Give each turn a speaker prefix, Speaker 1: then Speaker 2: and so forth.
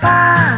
Speaker 1: Bye.